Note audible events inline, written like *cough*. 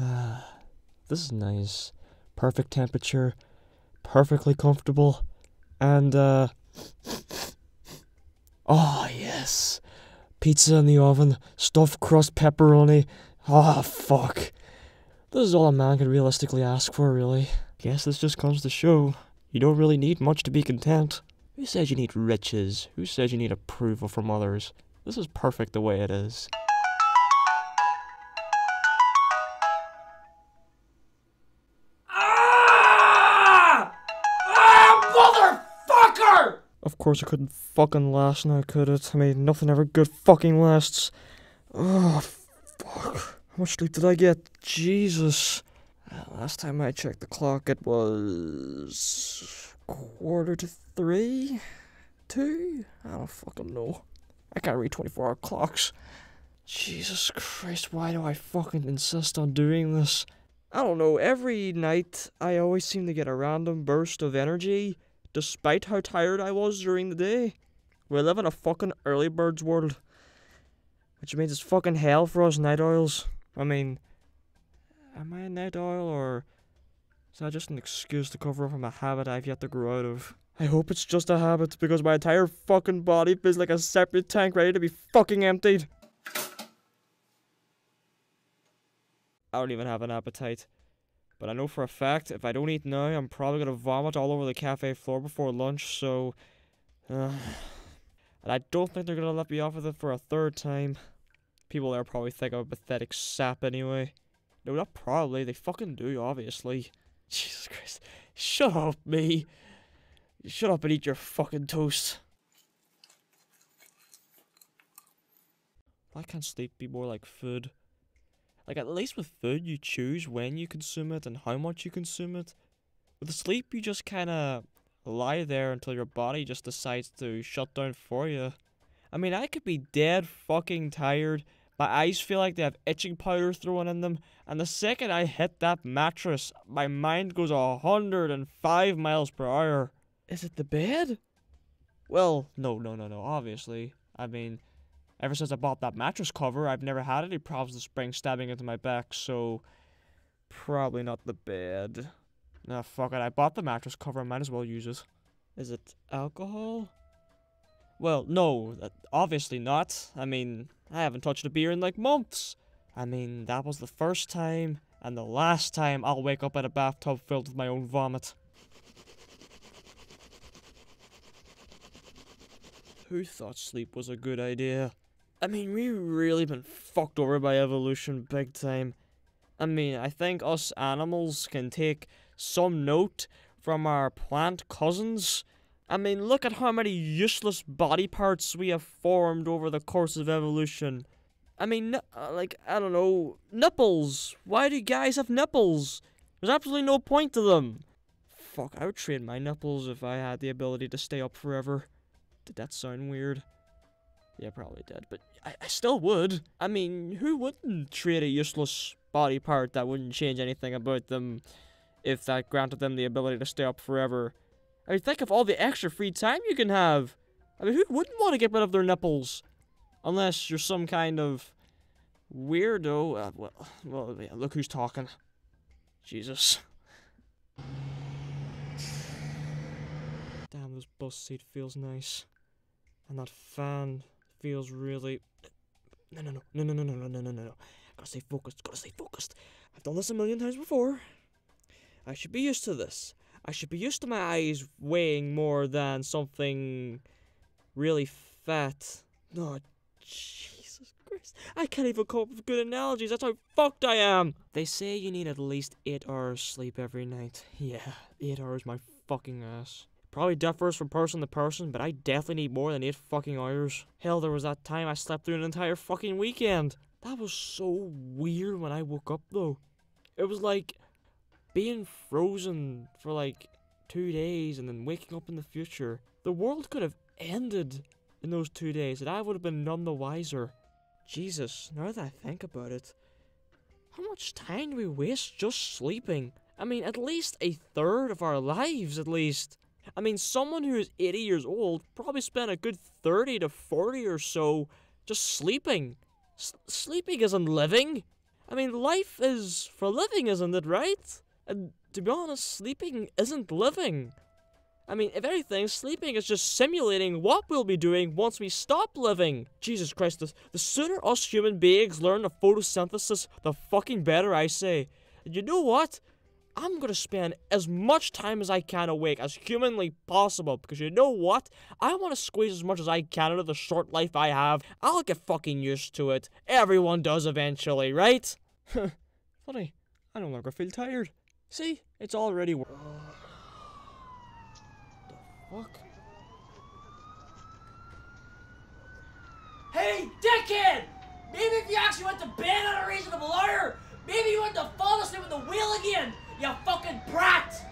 *sighs* this is nice. Perfect temperature, perfectly comfortable, and, uh. *sniffs* Oh, yes. Pizza in the oven, stuffed crust pepperoni. Oh, fuck. This is all a man could realistically ask for, really. Guess this just comes to show you don't really need much to be content. Who says you need riches? Who says you need approval from others? This is perfect the way it is. Course, it couldn't fucking last now, could it? I mean, nothing ever good fucking lasts. Oh, fuck. How much sleep did I get? Jesus. Uh, Last time I checked the clock, it was. quarter to three? Two? I don't fucking know. I can't read 24 hour clocks. Jesus Christ, why do I fucking insist on doing this? I don't know, every night I always seem to get a random burst of energy despite how tired I was during the day. We live in a fucking early birds world. Which means it's fucking hell for us night owls. I mean, am I a night owl or is that just an excuse to cover up from a habit I've yet to grow out of? I hope it's just a habit because my entire fucking body feels like a separate tank ready to be fucking emptied. I don't even have an appetite. But I know for a fact if I don't eat now, I'm probably gonna vomit all over the cafe floor before lunch, so. Uh, and I don't think they're gonna let me off with it for a third time. People there probably think I'm a pathetic sap anyway. No, not probably, they fucking do, obviously. *laughs* Jesus Christ. Shut up, me. Shut up and eat your fucking toast. Why can't sleep be more like food? Like, at least with food, you choose when you consume it and how much you consume it. With sleep, you just kind of lie there until your body just decides to shut down for you. I mean, I could be dead fucking tired. My eyes feel like they have itching powder thrown in them, and the second I hit that mattress, my mind goes a hundred and five miles per hour. Is it the bed? Well, no, no, no, no. Obviously, I mean, Ever since I bought that mattress cover, I've never had any problems with spring stabbing into my back, so probably not the bed. Nah, fuck it. I bought the mattress cover. I might as well use it. Is it alcohol? Well, no, uh, obviously not. I mean, I haven't touched a beer in like months. I mean, that was the first time and the last time I'll wake up in a bathtub filled with my own vomit. Who thought sleep was a good idea? I mean, we've really been fucked over by evolution big time. I mean, I think us animals can take some note from our plant cousins. I mean, look at how many useless body parts we have formed over the course of evolution. I mean, uh, like, I don't know, nipples. Why do guys have nipples? There's absolutely no point to them. Fuck, I would trade my nipples if I had the ability to stay up forever. Did that sound weird? Yeah, probably did, but I, I still would. I mean, who wouldn't trade a useless body part that wouldn't change anything about them if that granted them the ability to stay up forever? I mean, think of all the extra free time you can have. I mean, who wouldn't want to get rid of their nipples? Unless you're some kind of weirdo. Uh, well, well, yeah, look who's talking. Jesus. Damn, this bus seat feels nice. And that fan feels really. No, no, no, no, no, no, no, no, no, no. Gotta stay focused. Gotta stay focused. I've done this a million times before. I should be used to this. I should be used to my eyes weighing more than something really fat. No, Jesus Christ. I can't even come up with good analogies. That's how fucked I am. They say you need at least eight hours sleep every night. Yeah, eight hours my fucking ass. Probably differs from person to person, but I definitely need more than eight fucking hours. Hell, there was that time I slept through an entire fucking weekend. That was so weird when I woke up though. It was like being frozen for like two days and then waking up in the future. The world could have ended in those two days and I would have been none the wiser. Jesus, now that I think about it, how much time do we waste just sleeping? I mean, at least a third of our lives, at least. I mean, someone who is 80 years old probably spent a good 30 to 40 or so just sleeping. S- sleeping isn't living. I mean, life is for living, isn't it, right? And to be honest, sleeping isn't living. I mean, if anything, sleeping is just simulating what we'll be doing once we stop living. Jesus Christ, the, the sooner us human beings learn the photosynthesis, the fucking better, I say. And you know what? I'm gonna spend as much time as I can awake as humanly possible because you know what? I want to squeeze as much as I can out of the short life I have. I'll get fucking used to it. Everyone does eventually, right? *laughs* Funny, I no longer feel tired. See, it's already. Wor- the fuck? Hey, dickhead! Maybe if you actually went to bed on a reasonable hour, maybe you wouldn't have fallen asleep with the wheel again, you fucking brat!